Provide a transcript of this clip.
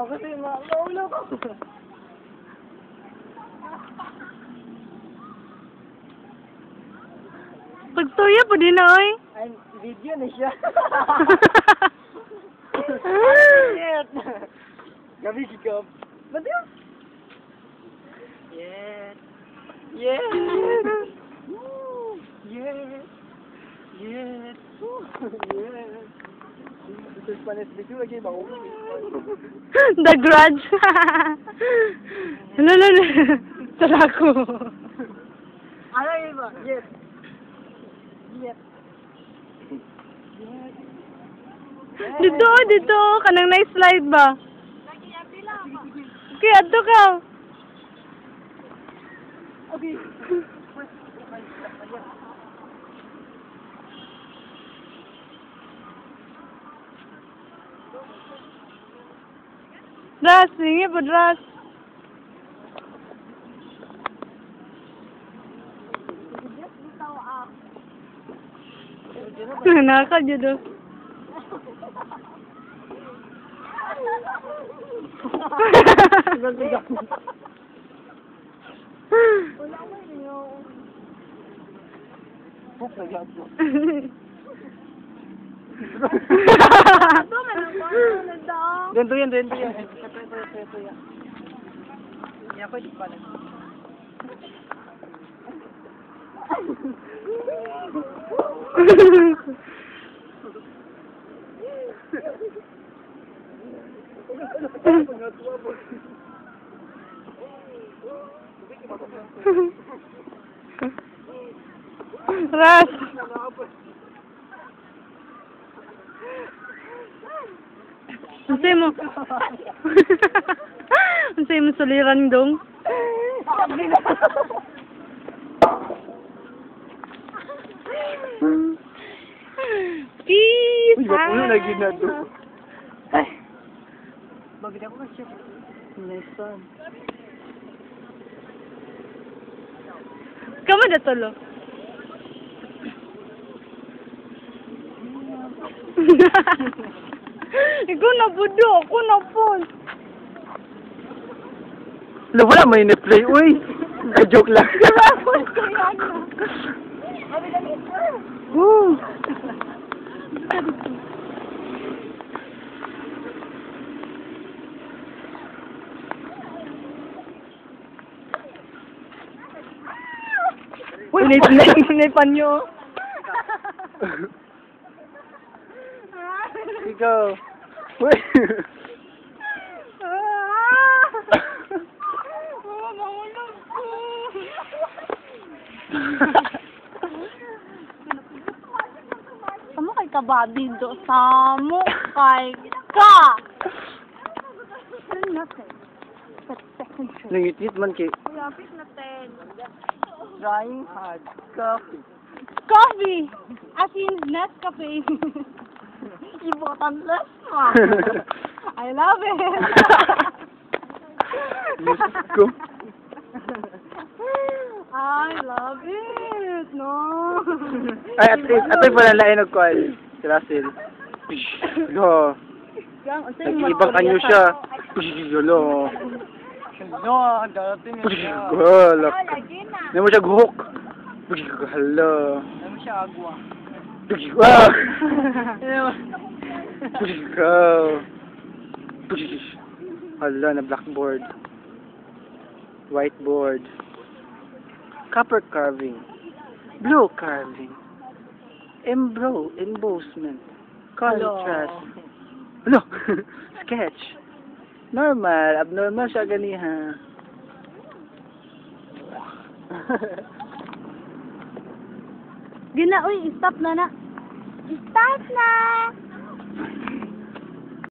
Ako kasi ma... Naulo ko. Pagtuya po din oy. Ay, video na siya. Shit. Gabi si Kap. Ba't yun? Yes. Yes. Woo. Yes. Yes. Yung Spanish video lagi ba? The Grudge. Ano, ano, ano. Tara ko. Ano yun ba? Yes. Yes. Dito, dito. Kanang nice slide ba? Okay, ato ka. Okay. Ras, hingi po, Ras. Naka, judo. Puk na yan po. Dentro yan, dentro yan. Dentro. Ya ako Unsay mo? Unsay mo suliran dong? Peace. Uy, mapuno ah. lagi na to. Ay. Bagay ako kasi. Nice one. Kamu dah tolo. Ikaw na budo, ako na po. Wala, wala may na-play. Uy! Ka-joke lang. Woo. Uy, may, may, mahulog ko. Samo kay kababi do. Samo kay ka. Nangit-ngit man kay Lapit na ten. trying hard coffee. Coffee! As in, Nescafe. Ibotan less ma. I love it. Ko. I love it. No. Ay, at least, at least pala lain og call. Si Russell. Go. Nag-ibang kanyo siya. Yolo. No, darating Wala. Hindi mo siya guhok. Hala. Hindi mo siya agwa. Wow. Ikaw. Hala, na blackboard. Whiteboard. Copper carving. Blue carving. Embro, embossment. Contrast. Ano? Sketch. Normal. Abnormal siya ganiha. Gina, uy, stop na na. Stop na!